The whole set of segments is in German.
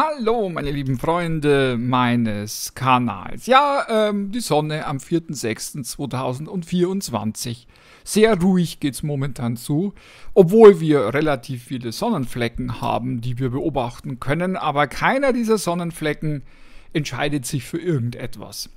Hallo, meine lieben Freunde meines Kanals. Ja, ähm, die Sonne am 4.6.2024. Sehr ruhig geht es momentan zu, obwohl wir relativ viele Sonnenflecken haben, die wir beobachten können, aber keiner dieser Sonnenflecken entscheidet sich für irgendetwas.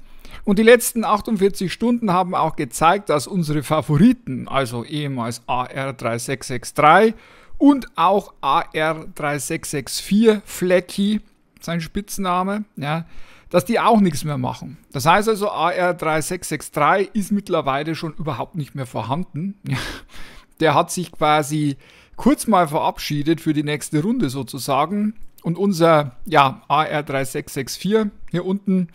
Und die letzten 48 Stunden haben auch gezeigt, dass unsere Favoriten, also ehemals AR3663 und auch AR3664 Flecky, sein Spitzname, ja, dass die auch nichts mehr machen. Das heißt also, AR3663 ist mittlerweile schon überhaupt nicht mehr vorhanden. Ja, der hat sich quasi kurz mal verabschiedet für die nächste Runde sozusagen. Und unser ja, AR3664 hier unten,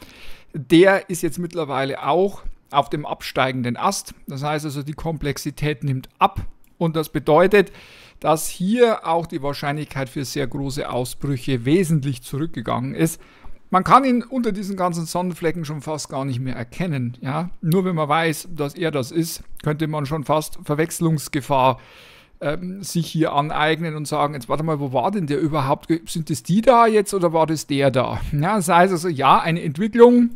der ist jetzt mittlerweile auch auf dem absteigenden Ast. Das heißt also, die Komplexität nimmt ab. Und das bedeutet, dass hier auch die Wahrscheinlichkeit für sehr große Ausbrüche wesentlich zurückgegangen ist. Man kann ihn unter diesen ganzen Sonnenflecken schon fast gar nicht mehr erkennen. Ja? Nur wenn man weiß, dass er das ist, könnte man schon fast Verwechslungsgefahr ähm, sich hier aneignen und sagen, jetzt warte mal, wo war denn der überhaupt? Sind das die da jetzt oder war das der da? Ja, das heißt also, ja, eine Entwicklung,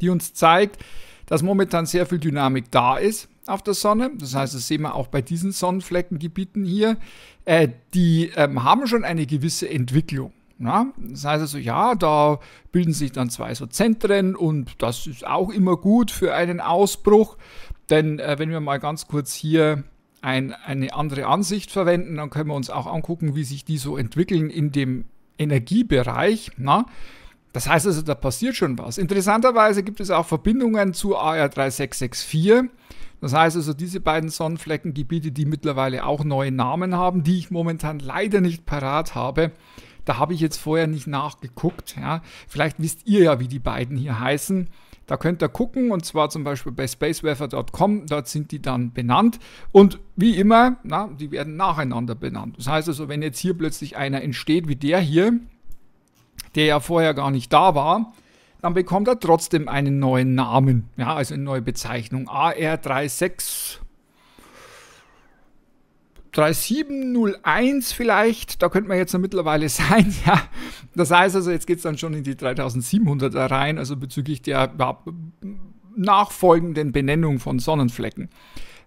die uns zeigt, dass momentan sehr viel Dynamik da ist auf der Sonne. Das heißt, das sehen wir auch bei diesen Sonnenfleckengebieten hier. Äh, die ähm, haben schon eine gewisse Entwicklung. Na? Das heißt also, ja, da bilden sich dann zwei so Zentren und das ist auch immer gut für einen Ausbruch. Denn äh, wenn wir mal ganz kurz hier ein, eine andere Ansicht verwenden, dann können wir uns auch angucken, wie sich die so entwickeln in dem Energiebereich. Na? Das heißt also, da passiert schon was. Interessanterweise gibt es auch Verbindungen zu AR3664. Das heißt also, diese beiden Sonnenfleckengebiete, die mittlerweile auch neue Namen haben, die ich momentan leider nicht parat habe, da habe ich jetzt vorher nicht nachgeguckt. Ja. Vielleicht wisst ihr ja, wie die beiden hier heißen. Da könnt ihr gucken und zwar zum Beispiel bei spaceweather.com, dort sind die dann benannt und wie immer, na, die werden nacheinander benannt. Das heißt also, wenn jetzt hier plötzlich einer entsteht wie der hier, der ja vorher gar nicht da war, dann bekommt er trotzdem einen neuen Namen, ja, also eine neue Bezeichnung. AR36 3701 vielleicht, da könnte man jetzt mittlerweile sein, ja. Das heißt also, jetzt geht es dann schon in die 3700er rein, also bezüglich der ja, nachfolgenden Benennung von Sonnenflecken.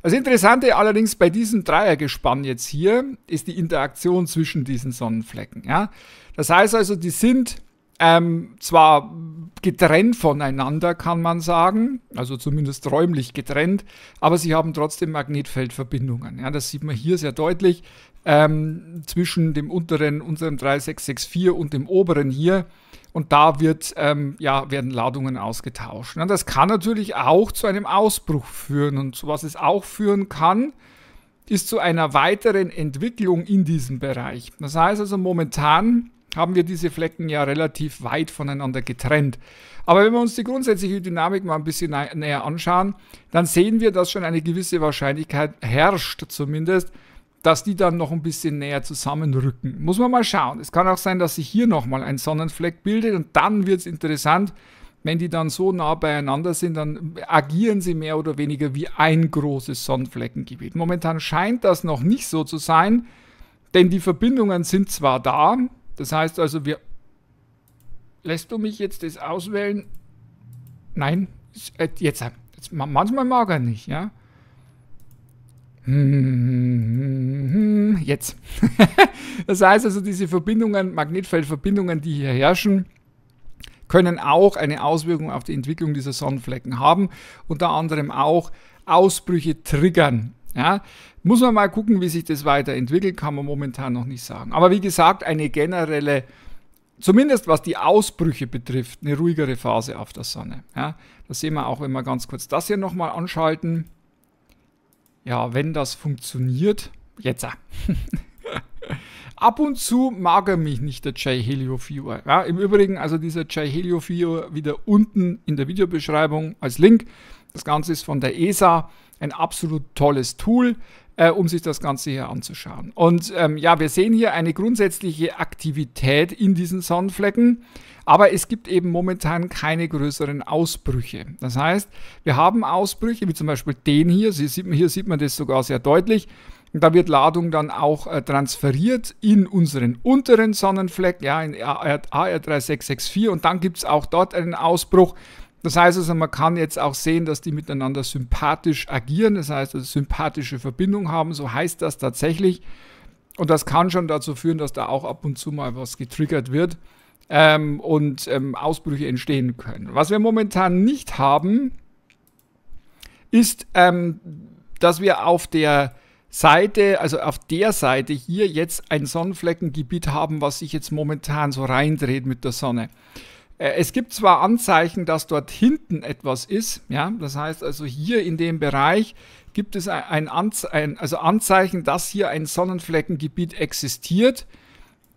Das Interessante allerdings bei diesem Dreiergespann jetzt hier ist die Interaktion zwischen diesen Sonnenflecken. Ja. Das heißt also, die sind ähm, zwar getrennt voneinander, kann man sagen, also zumindest räumlich getrennt, aber sie haben trotzdem Magnetfeldverbindungen. Ja, das sieht man hier sehr deutlich ähm, zwischen dem unteren, unserem 3664 und dem oberen hier. Und da wird, ähm, ja, werden Ladungen ausgetauscht. Ja, das kann natürlich auch zu einem Ausbruch führen. Und was es auch führen kann, ist zu einer weiteren Entwicklung in diesem Bereich. Das heißt also momentan haben wir diese Flecken ja relativ weit voneinander getrennt. Aber wenn wir uns die grundsätzliche Dynamik mal ein bisschen näher anschauen, dann sehen wir, dass schon eine gewisse Wahrscheinlichkeit herrscht, zumindest, dass die dann noch ein bisschen näher zusammenrücken. Muss man mal schauen. Es kann auch sein, dass sich hier nochmal ein Sonnenfleck bildet und dann wird es interessant, wenn die dann so nah beieinander sind, dann agieren sie mehr oder weniger wie ein großes Sonnenfleckengebiet. Momentan scheint das noch nicht so zu sein, denn die Verbindungen sind zwar da, das heißt also, wir. Lässt du mich jetzt das auswählen? Nein, äh, jetzt, jetzt manchmal mag er nicht, ja. Jetzt. das heißt also, diese Verbindungen, Magnetfeldverbindungen, die hier herrschen, können auch eine Auswirkung auf die Entwicklung dieser Sonnenflecken haben, unter anderem auch Ausbrüche triggern. Ja, muss man mal gucken, wie sich das weiterentwickelt, kann man momentan noch nicht sagen. Aber wie gesagt, eine generelle, zumindest was die Ausbrüche betrifft, eine ruhigere Phase auf der Sonne. Ja, das sehen wir auch, wenn wir ganz kurz das hier nochmal anschalten. Ja, wenn das funktioniert, jetzt. Ab und zu mag er mich nicht, der J Helio Viewer. Ja, Im Übrigen, also dieser J Helio Viewer wieder unten in der Videobeschreibung als Link. Das Ganze ist von der ESA ein absolut tolles Tool, äh, um sich das Ganze hier anzuschauen. Und ähm, ja, wir sehen hier eine grundsätzliche Aktivität in diesen Sonnenflecken, aber es gibt eben momentan keine größeren Ausbrüche. Das heißt, wir haben Ausbrüche, wie zum Beispiel den hier, Sie sieht, hier sieht man das sogar sehr deutlich. Da wird Ladung dann auch äh, transferiert in unseren unteren Sonnenfleck, ja, in AR3664 und dann gibt es auch dort einen Ausbruch. Das heißt also, man kann jetzt auch sehen, dass die miteinander sympathisch agieren, das heißt, also sympathische Verbindung haben, so heißt das tatsächlich. Und das kann schon dazu führen, dass da auch ab und zu mal was getriggert wird ähm, und ähm, Ausbrüche entstehen können. Was wir momentan nicht haben, ist, ähm, dass wir auf der Seite, also auf der Seite hier jetzt ein Sonnenfleckengebiet haben, was sich jetzt momentan so reindreht mit der Sonne. Äh, es gibt zwar Anzeichen, dass dort hinten etwas ist, ja, das heißt also hier in dem Bereich gibt es ein, Anze ein also Anzeichen, dass hier ein Sonnenfleckengebiet existiert.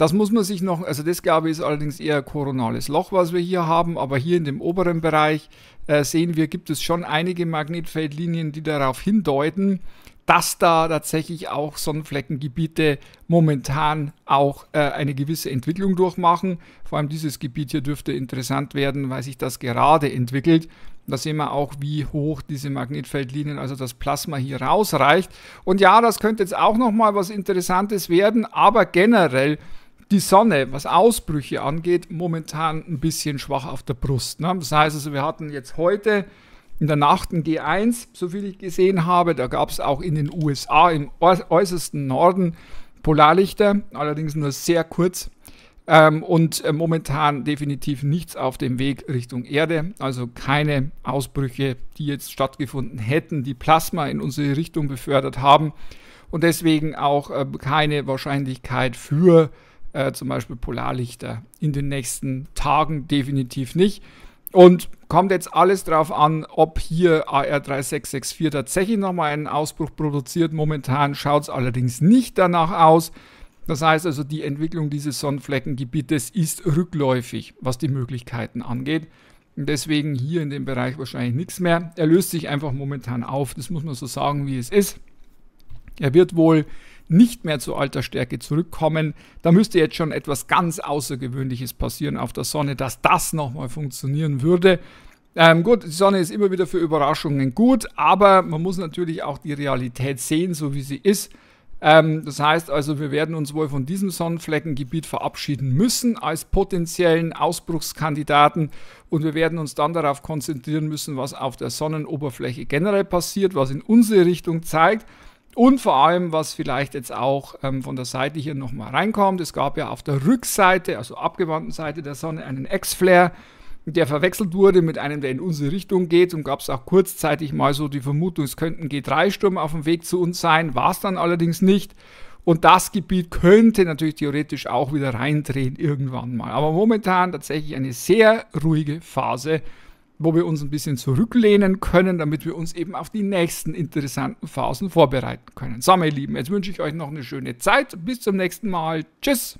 Das muss man sich noch, also das glaube ich ist allerdings eher ein koronales Loch, was wir hier haben, aber hier in dem oberen Bereich äh, sehen wir, gibt es schon einige Magnetfeldlinien, die darauf hindeuten, dass da tatsächlich auch Sonnenfleckengebiete momentan auch äh, eine gewisse Entwicklung durchmachen. Vor allem dieses Gebiet hier dürfte interessant werden, weil sich das gerade entwickelt. Da sehen wir auch, wie hoch diese Magnetfeldlinien, also das Plasma hier rausreicht. Und ja, das könnte jetzt auch nochmal was Interessantes werden, aber generell die Sonne, was Ausbrüche angeht, momentan ein bisschen schwach auf der Brust. Ne? Das heißt also, wir hatten jetzt heute in der Nacht ein G1, soviel ich gesehen habe. Da gab es auch in den USA im äußersten Norden Polarlichter, allerdings nur sehr kurz. Ähm, und äh, momentan definitiv nichts auf dem Weg Richtung Erde, also keine Ausbrüche, die jetzt stattgefunden hätten, die Plasma in unsere Richtung befördert haben und deswegen auch äh, keine Wahrscheinlichkeit für äh, zum Beispiel Polarlichter in den nächsten Tagen definitiv nicht. Und kommt jetzt alles darauf an, ob hier AR3664 tatsächlich nochmal einen Ausbruch produziert. Momentan schaut es allerdings nicht danach aus. Das heißt also, die Entwicklung dieses Sonnenfleckengebietes ist rückläufig, was die Möglichkeiten angeht. Und deswegen hier in dem Bereich wahrscheinlich nichts mehr. Er löst sich einfach momentan auf. Das muss man so sagen, wie es ist. Er wird wohl nicht mehr zu alter Stärke zurückkommen. Da müsste jetzt schon etwas ganz Außergewöhnliches passieren auf der Sonne, dass das nochmal funktionieren würde. Ähm, gut, die Sonne ist immer wieder für Überraschungen gut, aber man muss natürlich auch die Realität sehen, so wie sie ist. Ähm, das heißt also, wir werden uns wohl von diesem Sonnenfleckengebiet verabschieden müssen als potenziellen Ausbruchskandidaten und wir werden uns dann darauf konzentrieren müssen, was auf der Sonnenoberfläche generell passiert, was in unsere Richtung zeigt. Und vor allem, was vielleicht jetzt auch ähm, von der Seite hier nochmal reinkommt, es gab ja auf der Rückseite, also abgewandten Seite der Sonne, einen X-Flare, der verwechselt wurde mit einem, der in unsere Richtung geht. Und gab es auch kurzzeitig mal so die Vermutung, es könnten G3-Sturm auf dem Weg zu uns sein, war es dann allerdings nicht. Und das Gebiet könnte natürlich theoretisch auch wieder reindrehen irgendwann mal. Aber momentan tatsächlich eine sehr ruhige Phase wo wir uns ein bisschen zurücklehnen können, damit wir uns eben auf die nächsten interessanten Phasen vorbereiten können. So, meine Lieben, jetzt wünsche ich euch noch eine schöne Zeit. Bis zum nächsten Mal. Tschüss.